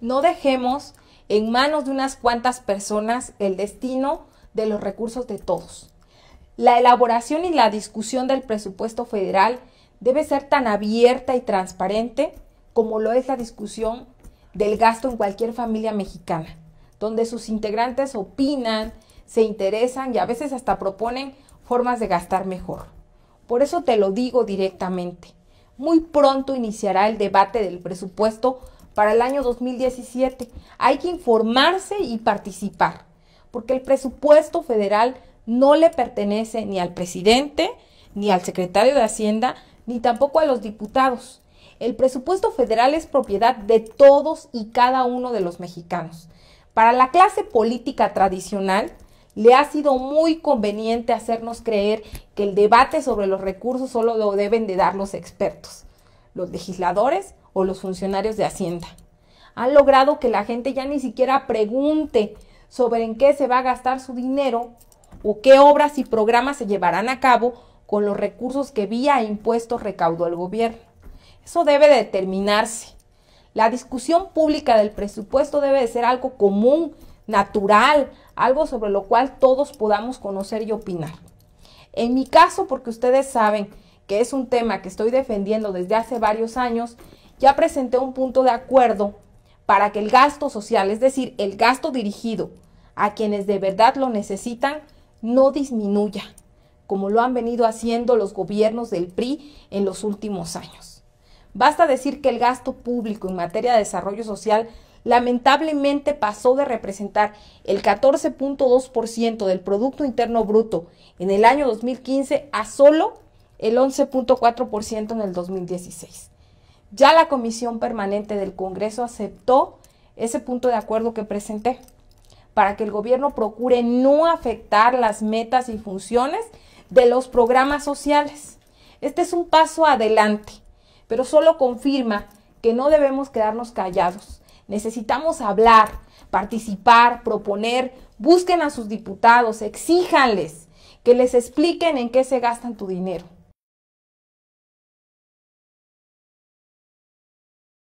No dejemos en manos de unas cuantas personas el destino de los recursos de todos. La elaboración y la discusión del presupuesto federal debe ser tan abierta y transparente como lo es la discusión del gasto en cualquier familia mexicana, donde sus integrantes opinan, se interesan y a veces hasta proponen formas de gastar mejor. Por eso te lo digo directamente. Muy pronto iniciará el debate del presupuesto para el año 2017. Hay que informarse y participar, porque el presupuesto federal no le pertenece ni al presidente, ni al secretario de Hacienda, ni tampoco a los diputados. El presupuesto federal es propiedad de todos y cada uno de los mexicanos. Para la clase política tradicional, le ha sido muy conveniente hacernos creer que el debate sobre los recursos solo lo deben de dar los expertos, los legisladores o los funcionarios de Hacienda. Han logrado que la gente ya ni siquiera pregunte sobre en qué se va a gastar su dinero o qué obras y programas se llevarán a cabo con los recursos que vía impuestos recaudó el gobierno. Eso debe determinarse. La discusión pública del presupuesto debe de ser algo común, natural, algo sobre lo cual todos podamos conocer y opinar. En mi caso, porque ustedes saben que es un tema que estoy defendiendo desde hace varios años, ya presenté un punto de acuerdo para que el gasto social, es decir, el gasto dirigido a quienes de verdad lo necesitan, no disminuya, como lo han venido haciendo los gobiernos del PRI en los últimos años. Basta decir que el gasto público en materia de desarrollo social lamentablemente pasó de representar el 14.2% del Producto Interno Bruto en el año 2015 a solo el 11.4% en el 2016. Ya la Comisión Permanente del Congreso aceptó ese punto de acuerdo que presenté para que el gobierno procure no afectar las metas y funciones de los programas sociales. Este es un paso adelante, pero solo confirma que no debemos quedarnos callados. Necesitamos hablar, participar, proponer, busquen a sus diputados, exíjanles que les expliquen en qué se gastan tu dinero.